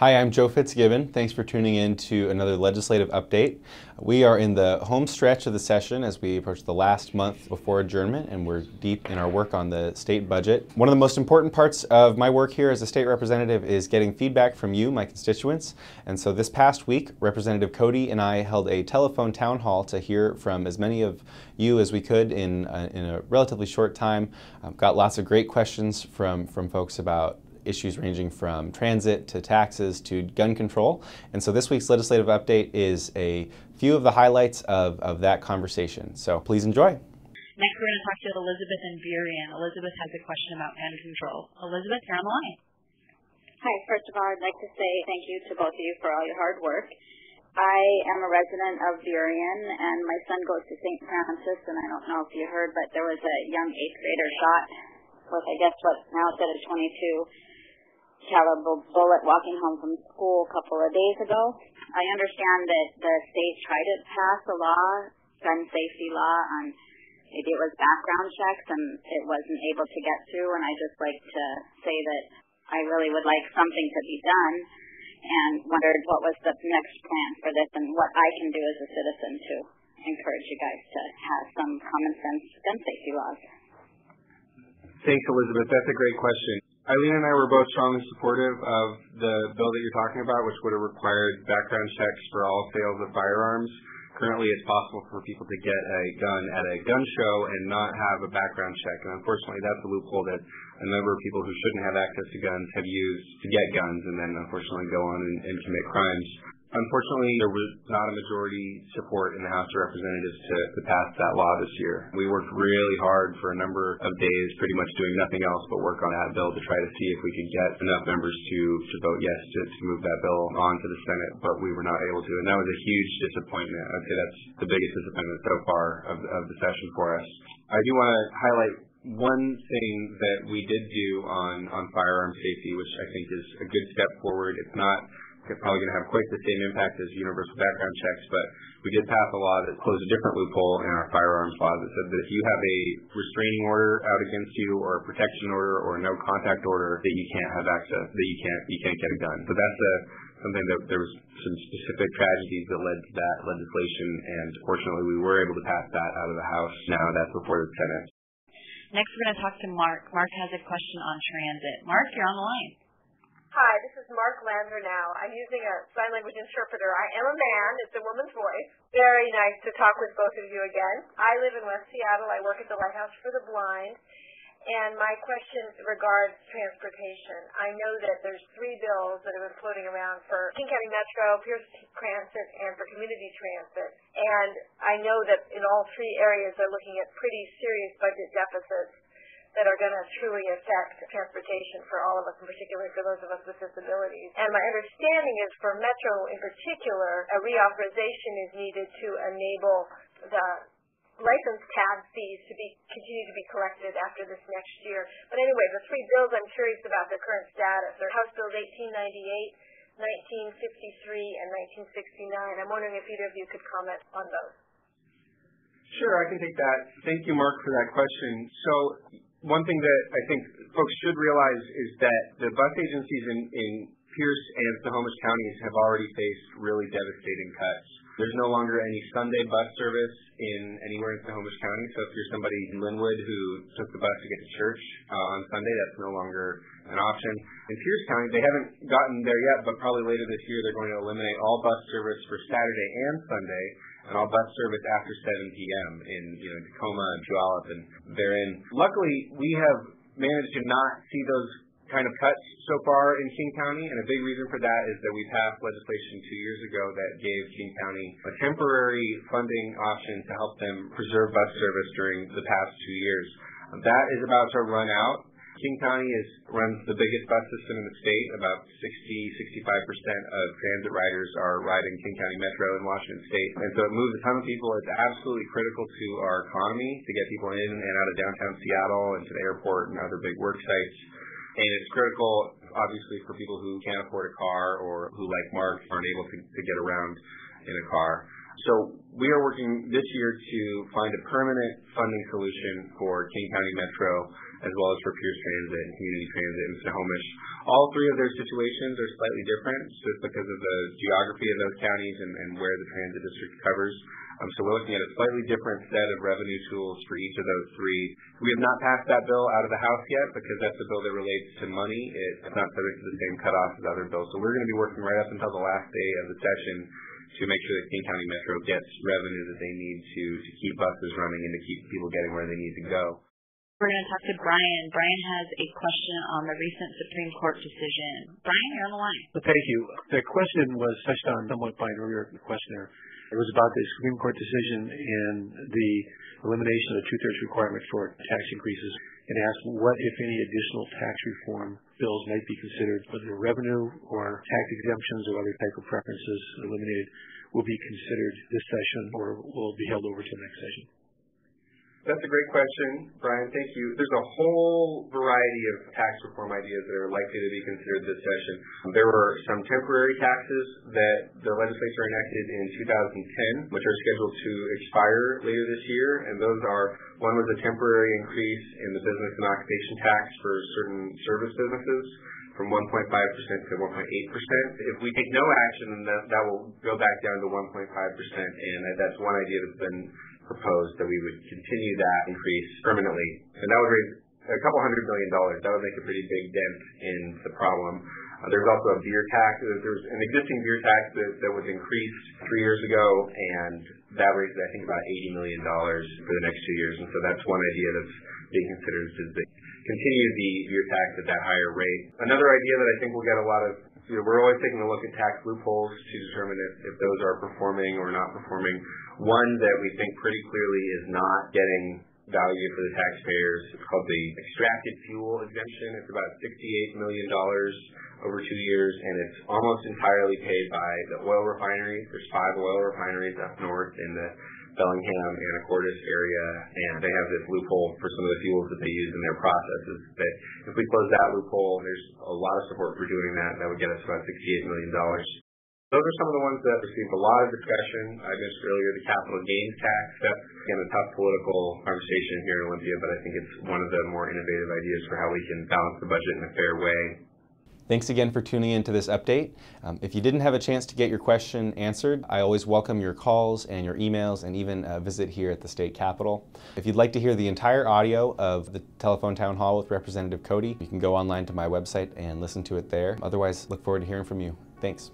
Hi, I'm Joe Fitzgibbon. Thanks for tuning in to another legislative update. We are in the home stretch of the session as we approach the last month before adjournment, and we're deep in our work on the state budget. One of the most important parts of my work here as a state representative is getting feedback from you, my constituents. And so this past week, Representative Cody and I held a telephone town hall to hear from as many of you as we could in, uh, in a relatively short time. Um, got lots of great questions from, from folks about issues ranging from transit to taxes to gun control. And so this week's legislative update is a few of the highlights of, of that conversation. So please enjoy. Next, we're going to talk to Elizabeth and Burien. Elizabeth has a question about gun control. Elizabeth, you're on the line. Hi. First of all, I'd like to say thank you to both of you for all your hard work. I am a resident of Burien, and my son goes to St. Francis, and I don't know if you heard, but there was a young eighth grader shot with, I guess, what now at a 22 caliber bullet walking home from school a couple of days ago. I understand that the state tried to pass a law, gun safety law, on maybe it was background checks and it wasn't able to get through. And I just like to say that I really would like something to be done and wondered what was the next plan for this and what I can do as a citizen to encourage you guys to have some common sense gun safety laws. Thanks, Elizabeth. That's a great question. Eileen and I were both strongly supportive of the bill that you're talking about, which would have required background checks for all sales of firearms. Currently, it's possible for people to get a gun at a gun show and not have a background check. And unfortunately, that's a loophole that a number of people who shouldn't have access to guns have used to get guns and then unfortunately go on and, and commit crimes. Unfortunately, there was not a majority support in the House of Representatives to, to pass that law this year. We worked really hard for a number of days, pretty much doing nothing else but work on that bill to try to see if we could get enough members to, to vote yes to, to move that bill on to the Senate, but we were not able to. And that was a huge disappointment. I'd say that's the biggest disappointment so far of, of the session for us. I do want to highlight one thing that we did do on, on firearm safety, which I think is a good step forward. It's not probably going to have quite the same impact as universal background checks, but we did pass a law that closed a different loophole in our firearms law that said that if you have a restraining order out against you or a protection order or a no contact order that you can't have access, that you can't you can't get a gun. So that's a something that there was some specific tragedies that led to that legislation, and fortunately we were able to pass that out of the House. Now that's before the Senate. Next, we're going to talk to Mark. Mark has a question on transit. Mark, you're on the line. Hi, this is Mark Lander now. I'm using a sign language interpreter. I am a man. It's a woman's voice. Very nice to talk with both of you again. I live in West Seattle. I work at the Lighthouse for the Blind. And my question regards transportation. I know that there's three bills that have been floating around for King County Metro, Pierce Transit, and for community transit. And I know that in all three areas they're looking at pretty serious budget deficits that are going to truly affect transportation for all of us, and particularly for those of us with disabilities. And my understanding is for Metro in particular, a reauthorization is needed to enable the license tag fees to be continue to be collected after this next year. But anyway, the three bills I'm curious about their current status. They're House Bills 1898, 1953, and 1969. I'm wondering if either of you could comment on those. Sure, I can take that. Thank you, Mark, for that question. So one thing that I think folks should realize is that the bus agencies in, in Pierce and Snohomish counties have already faced really devastating cuts. There's no longer any Sunday bus service in anywhere in Snohomish County. So if you're somebody in Lynnwood who took the bus to get to church uh, on Sunday, that's no longer an option. In Pierce County, they haven't gotten there yet, but probably later this year they're going to eliminate all bus service for Saturday and Sunday and all bus service after 7 p.m. in you know Tacoma and Puyallup and therein. Luckily, we have managed to not see those kind of cuts so far in King County, and a big reason for that is that we passed legislation two years ago that gave King County a temporary funding option to help them preserve bus service during the past two years. That is about to run out King County is runs the biggest bus system in the state. About 60, 65% of transit riders are riding King County Metro in Washington State. And so it moves a ton of people. It's absolutely critical to our economy to get people in and out of downtown Seattle and to the airport and other big work sites. And it's critical, obviously, for people who can't afford a car or who, like Mark, aren't able to, to get around in a car. So we are working this year to find a permanent funding solution for King County Metro as well as for Pierce Transit and Community Transit in Snohomish. All three of their situations are slightly different just because of the geography of those counties and, where the transit district covers. Um, so we're looking at a slightly different set of revenue tools for each of those three. We have not passed that bill out of the House yet because that's a bill that relates to money. It's not subject to the same cutoffs as other bills. So we're going to be working right up until the last day of the session to make sure that King County Metro gets revenue that they need to to keep buses running and to keep people getting where they need to go. We're going to talk to Brian. Brian has a question on the recent Supreme Court decision. Brian, you're on the line. Well, thank you. The question was touched on somewhat by an earlier questioner. It was about the Supreme Court decision and the elimination of the two-thirds requirement for tax increases and asked what, if any, additional tax reform bills might be considered, whether revenue or tax exemptions or other type of preferences eliminated will be considered this session or will be held over to the next session. That's a great question, Brian. Thank you. There's a whole variety of tax reform ideas that are likely to be considered this session. There were some temporary taxes that the legislature enacted in 2010, which are scheduled to expire later this year, and those are one was a temporary increase in the business and occupation tax for certain service businesses from 1.5% to 1.8%. If we take no action, that, that will go back down to 1.5%, and that's one idea that's been proposed that we would continue that increase permanently. And that would raise a couple hundred million dollars. That would make a pretty big dent in the problem. Uh, there's also a beer tax. There's an existing beer tax that, that was increased three years ago, and that raised, I think, about $80 million for the next two years. And so that's one idea that's being considered is to continue the beer tax at that higher rate. Another idea that I think will get a lot of you know, we're always taking a look at tax loopholes to determine if, if those are performing or not performing. One that we think pretty clearly is not getting value for the taxpayers. It's called the extracted fuel exemption. It's about $68 million over two years, and it's almost entirely paid by the oil refineries. There's five oil refineries up north in the Bellingham, Anacortes area, and they have this loophole for some of the fuels that they use in their processes. That if we close that loophole, there's a lot of support for doing that. That would get us about $68 million. Those are some of the ones that received a lot of discussion. I mentioned earlier the capital gains tax. That's, again, a tough political conversation here in Olympia, but I think it's one of the more innovative ideas for how we can balance the budget in a fair way. Thanks again for tuning in to this update. Um, if you didn't have a chance to get your question answered, I always welcome your calls and your emails and even a visit here at the state capitol. If you'd like to hear the entire audio of the telephone town hall with Representative Cody, you can go online to my website and listen to it there. Otherwise, look forward to hearing from you. Thanks.